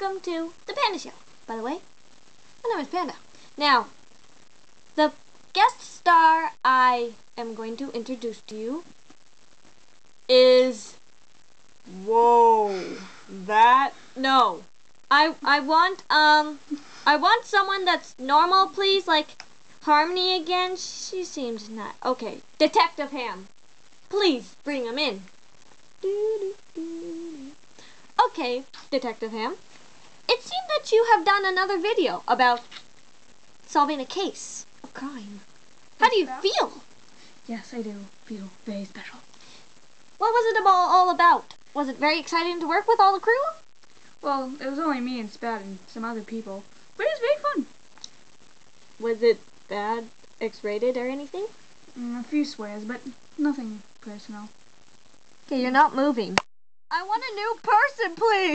welcome to the Panda Show. By the way, my name is Panda. Now, the guest star I am going to introduce to you is whoa that no I I want um I want someone that's normal please like Harmony again. She seems not okay Detective Ham. Please bring him in. Okay Detective Ham it seemed that you have done another video about solving a case of crime how do you feel Yes, I do feel very special. what was it all about was it very exciting to work with all the crew Well, it was only me and Spat and some other people, but it was very fun. Was it bad, X-rated or anything? Mm, a few swears, but nothing personal. Okay, you're not moving. I want a new person, please.